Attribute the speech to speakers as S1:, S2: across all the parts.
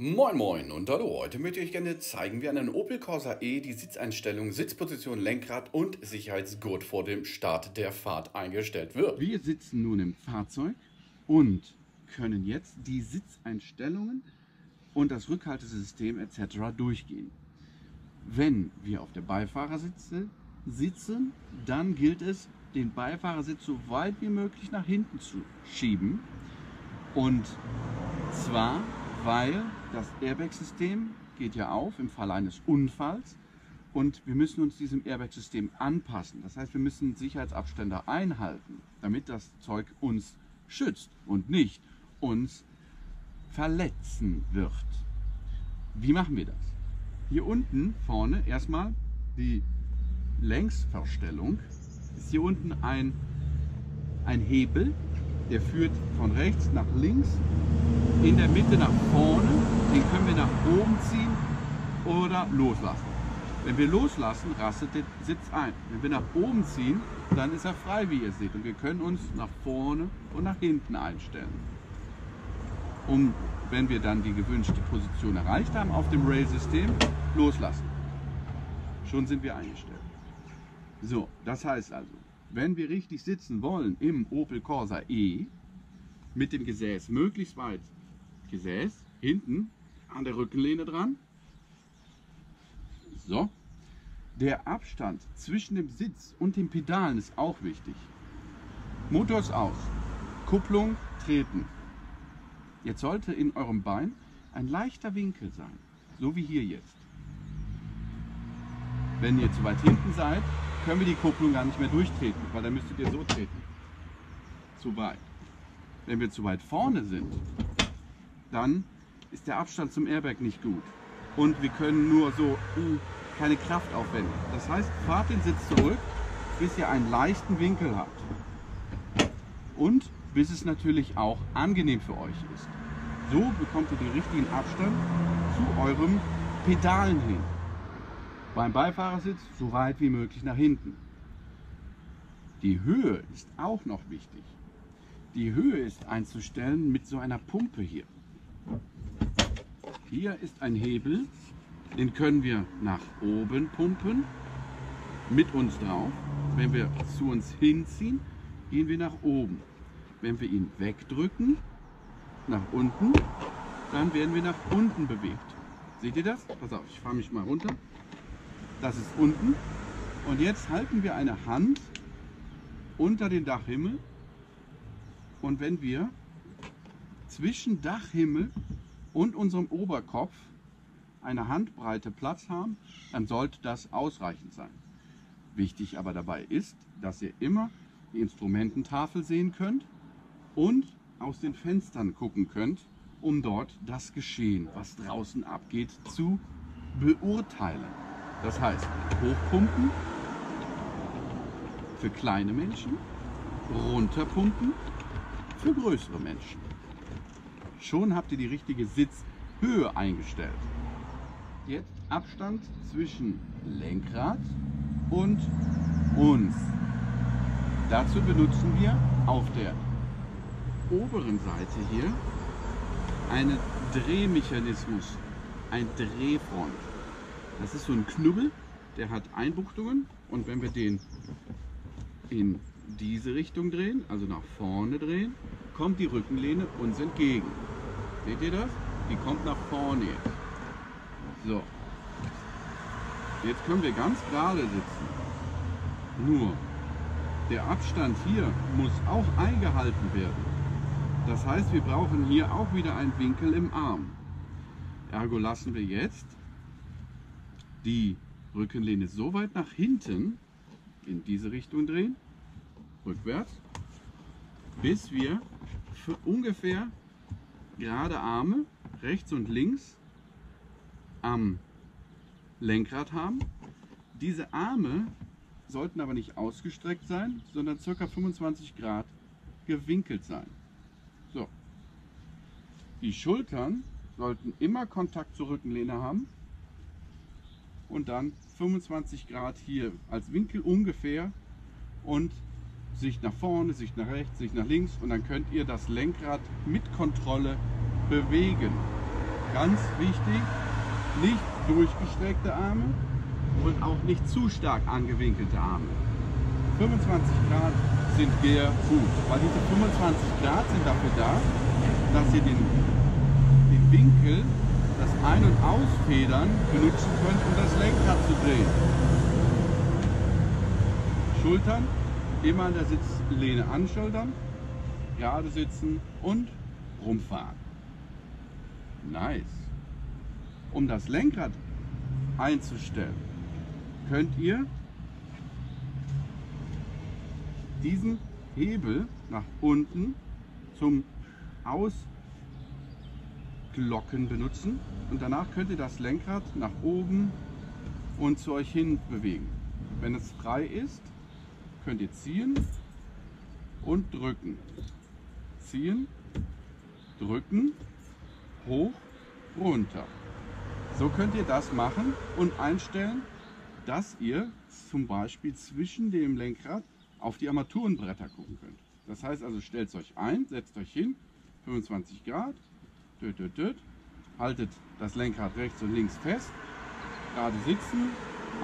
S1: Moin Moin und hallo, heute möchte ich euch gerne zeigen, wie an einem Opel Corsa E die Sitzeinstellung, Sitzposition, Lenkrad und Sicherheitsgurt vor dem Start der Fahrt eingestellt wird.
S2: Wir sitzen nun im Fahrzeug und können jetzt die Sitzeinstellungen und das Rückhaltesystem etc. durchgehen. Wenn wir auf der Beifahrersitze sitzen, dann gilt es, den Beifahrersitz so weit wie möglich nach hinten zu schieben. Und zwar weil das Airbag-System geht ja auf im Fall eines Unfalls und wir müssen uns diesem Airbag-System anpassen. Das heißt, wir müssen Sicherheitsabstände einhalten, damit das Zeug uns schützt und nicht uns verletzen wird. Wie machen wir das? Hier unten vorne erstmal die Längsverstellung. Ist hier unten ein, ein Hebel, der führt von rechts nach links, in der Mitte nach vorne. Den können wir nach oben ziehen oder loslassen. Wenn wir loslassen, rastet der Sitz ein. Wenn wir nach oben ziehen, dann ist er frei, wie ihr seht. Und wir können uns nach vorne und nach hinten einstellen. Um, wenn wir dann die gewünschte Position erreicht haben auf dem Rail-System, loslassen. Schon sind wir eingestellt. So, das heißt also, wenn wir richtig sitzen wollen im Opel Corsa E, mit dem Gesäß möglichst weit Gesäß, hinten an der Rückenlehne dran. So. Der Abstand zwischen dem Sitz und den Pedalen ist auch wichtig. Motor ist aus. Kupplung treten. Jetzt sollte in eurem Bein ein leichter Winkel sein, so wie hier jetzt. Wenn ihr zu weit hinten seid, können wir die Kupplung gar nicht mehr durchtreten, weil dann müsstet ihr so treten. Zu weit. Wenn wir zu weit vorne sind, dann ist der Abstand zum Airbag nicht gut. Und wir können nur so uh, keine Kraft aufwenden. Das heißt, fahrt den Sitz zurück, bis ihr einen leichten Winkel habt. Und bis es natürlich auch angenehm für euch ist. So bekommt ihr den richtigen Abstand zu eurem Pedalen hin. Beim Beifahrersitz so weit wie möglich nach hinten. Die Höhe ist auch noch wichtig. Die Höhe ist einzustellen mit so einer Pumpe hier. Hier ist ein Hebel, den können wir nach oben pumpen, mit uns drauf. Wenn wir zu uns hinziehen, gehen wir nach oben. Wenn wir ihn wegdrücken, nach unten, dann werden wir nach unten bewegt. Seht ihr das? Pass auf, ich fahre mich mal runter. Das ist unten. Und jetzt halten wir eine Hand unter den Dachhimmel. Und wenn wir zwischen Dachhimmel und unserem Oberkopf eine Handbreite Platz haben, dann sollte das ausreichend sein. Wichtig aber dabei ist, dass ihr immer die Instrumententafel sehen könnt und aus den Fenstern gucken könnt, um dort das Geschehen, was draußen abgeht, zu beurteilen. Das heißt, hochpumpen für kleine Menschen, runterpumpen für größere Menschen. Schon habt ihr die richtige Sitzhöhe eingestellt. Jetzt Abstand zwischen Lenkrad und uns. Dazu benutzen wir auf der oberen Seite hier einen Drehmechanismus, ein Drehfront. Das ist so ein Knubbel, der hat Einbuchtungen und wenn wir den in diese Richtung drehen, also nach vorne drehen, kommt die Rückenlehne uns entgegen. Seht ihr das? Die kommt nach vorne jetzt. So. Jetzt können wir ganz gerade sitzen. Nur, der Abstand hier muss auch eingehalten werden. Das heißt, wir brauchen hier auch wieder einen Winkel im Arm. Ergo lassen wir jetzt die Rückenlehne so weit nach hinten in diese Richtung drehen, rückwärts, bis wir für ungefähr gerade Arme rechts und links am Lenkrad haben. Diese Arme sollten aber nicht ausgestreckt sein, sondern ca. 25 Grad gewinkelt sein. So. Die Schultern sollten immer Kontakt zur Rückenlehne haben und dann 25 Grad hier als Winkel ungefähr und Sicht nach vorne, Sicht nach rechts, Sicht nach links und dann könnt ihr das Lenkrad mit Kontrolle bewegen. Ganz wichtig, nicht durchgestreckte Arme und auch nicht zu stark angewinkelte Arme. 25 Grad sind sehr gut, weil diese 25 Grad sind dafür da, dass ihr den, den Winkel, das Ein- und Ausfedern benutzen könnt, um das Lenkrad zu drehen. Schultern immer an der Sitzlehne anschultern, gerade sitzen und rumfahren. Nice. Um das Lenkrad einzustellen, könnt ihr diesen Hebel nach unten zum Ausglocken benutzen und danach könnt ihr das Lenkrad nach oben und zu euch hin bewegen. Wenn es frei ist, könnt ihr ziehen und drücken. Ziehen, drücken, hoch, runter. So könnt ihr das machen und einstellen, dass ihr zum Beispiel zwischen dem Lenkrad auf die Armaturenbretter gucken könnt. Das heißt also, stellt euch ein, setzt euch hin, 25 Grad, död, död, död, haltet das Lenkrad rechts und links fest, gerade sitzen,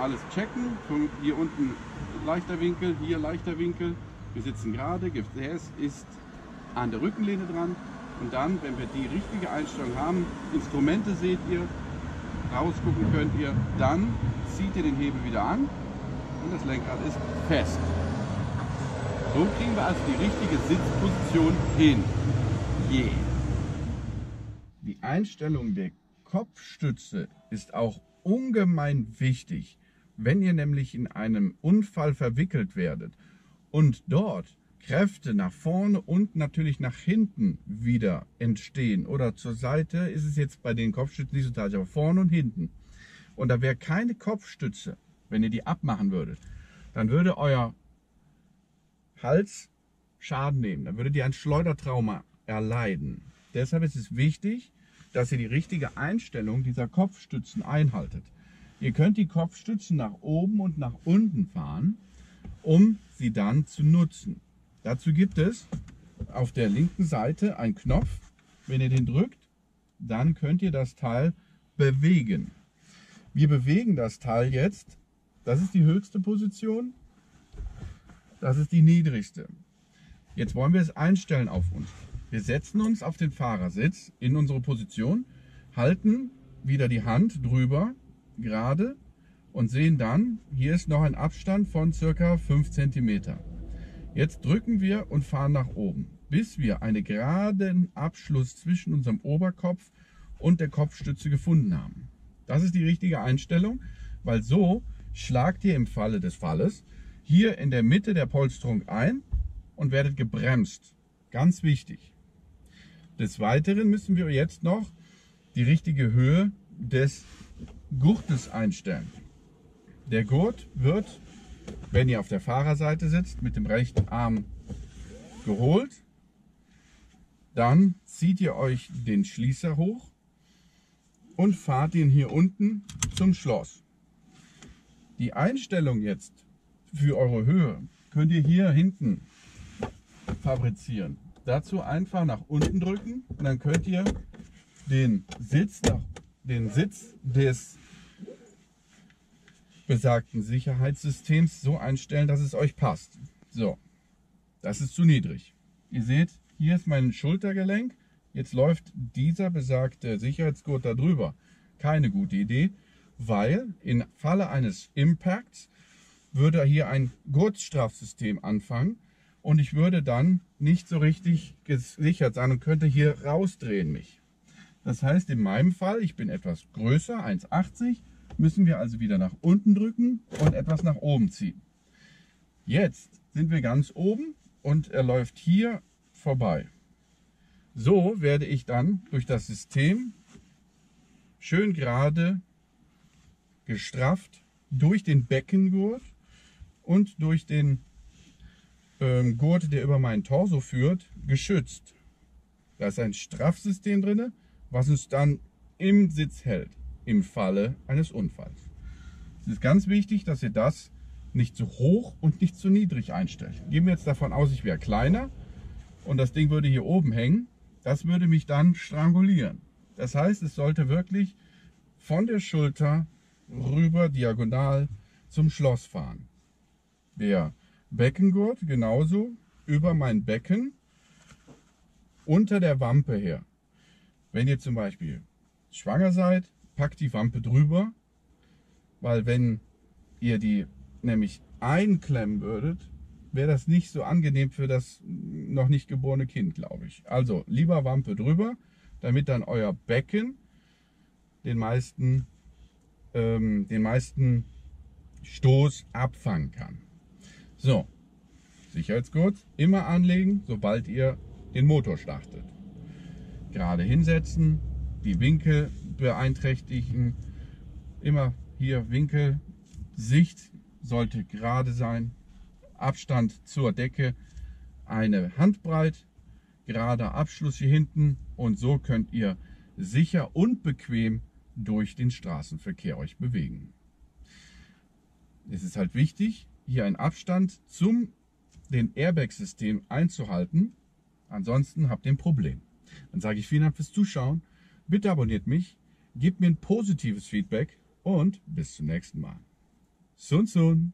S2: alles checken, hier unten leichter Winkel, hier leichter Winkel, wir sitzen gerade, Gefäß ist an der Rückenlehne dran und dann, wenn wir die richtige Einstellung haben, Instrumente seht ihr, rausgucken könnt ihr, dann zieht ihr den Hebel wieder an und das Lenkrad ist fest. So kriegen wir also die richtige Sitzposition hin. Yeah. Einstellung der Kopfstütze ist auch ungemein wichtig. Wenn ihr nämlich in einem Unfall verwickelt werdet und dort Kräfte nach vorne und natürlich nach hinten wieder entstehen oder zur Seite, ist es jetzt bei den Kopfstützen nicht so tatsächlich, aber vorne und hinten. Und da wäre keine Kopfstütze, wenn ihr die abmachen würdet, dann würde euer Hals Schaden nehmen. Dann würdet ihr ein Schleudertrauma erleiden. Deshalb ist es wichtig, dass ihr die richtige Einstellung dieser Kopfstützen einhaltet. Ihr könnt die Kopfstützen nach oben und nach unten fahren, um sie dann zu nutzen. Dazu gibt es auf der linken Seite einen Knopf. Wenn ihr den drückt, dann könnt ihr das Teil bewegen. Wir bewegen das Teil jetzt. Das ist die höchste Position. Das ist die niedrigste. Jetzt wollen wir es einstellen auf uns. Wir setzen uns auf den Fahrersitz in unsere Position, halten wieder die Hand drüber, gerade und sehen dann, hier ist noch ein Abstand von circa 5 cm. Jetzt drücken wir und fahren nach oben, bis wir einen geraden Abschluss zwischen unserem Oberkopf und der Kopfstütze gefunden haben. Das ist die richtige Einstellung, weil so schlagt ihr im Falle des Falles hier in der Mitte der Polsterung ein und werdet gebremst. Ganz wichtig. Des Weiteren müssen wir jetzt noch die richtige Höhe des Gurtes einstellen. Der Gurt wird, wenn ihr auf der Fahrerseite sitzt, mit dem rechten Arm geholt. Dann zieht ihr euch den Schließer hoch und fahrt ihn hier unten zum Schloss. Die Einstellung jetzt für eure Höhe könnt ihr hier hinten fabrizieren. Dazu einfach nach unten drücken und dann könnt ihr den Sitz, den Sitz des besagten Sicherheitssystems so einstellen, dass es euch passt. So, das ist zu niedrig. Ihr seht, hier ist mein Schultergelenk. Jetzt läuft dieser besagte Sicherheitsgurt da drüber. Keine gute Idee, weil im Falle eines Impacts würde hier ein Gurtstrafsystem anfangen und ich würde dann nicht so richtig gesichert sein und könnte hier rausdrehen mich. Das heißt, in meinem Fall, ich bin etwas größer, 1,80, müssen wir also wieder nach unten drücken und etwas nach oben ziehen. Jetzt sind wir ganz oben und er läuft hier vorbei. So werde ich dann durch das System schön gerade gestrafft durch den Beckengurt und durch den ähm, Gurt, der über meinen Torso führt, geschützt. Da ist ein Straffsystem drin, was uns dann im Sitz hält, im Falle eines Unfalls. Es ist ganz wichtig, dass ihr das nicht zu hoch und nicht zu niedrig einstellt. Gehen wir jetzt davon aus, ich wäre kleiner und das Ding würde hier oben hängen. Das würde mich dann strangulieren. Das heißt, es sollte wirklich von der Schulter rüber diagonal zum Schloss fahren. Der Beckengurt genauso über mein Becken unter der Wampe her. Wenn ihr zum Beispiel schwanger seid, packt die Wampe drüber, weil wenn ihr die nämlich einklemmen würdet, wäre das nicht so angenehm für das noch nicht geborene Kind, glaube ich. Also lieber Wampe drüber, damit dann euer Becken den meisten, ähm, den meisten Stoß abfangen kann. So, Sicherheitsgurt immer anlegen, sobald ihr den Motor startet. Gerade hinsetzen, die Winkel beeinträchtigen, immer hier Winkel, Sicht sollte gerade sein, Abstand zur Decke eine Handbreit, gerader Abschluss hier hinten und so könnt ihr sicher und bequem durch den Straßenverkehr euch bewegen. Es ist halt wichtig, hier einen Abstand zum den Airbag-System einzuhalten, ansonsten habt ihr ein Problem. Dann sage ich vielen Dank fürs Zuschauen, bitte abonniert mich, gebt mir ein positives Feedback und bis zum nächsten Mal. Sun Sun!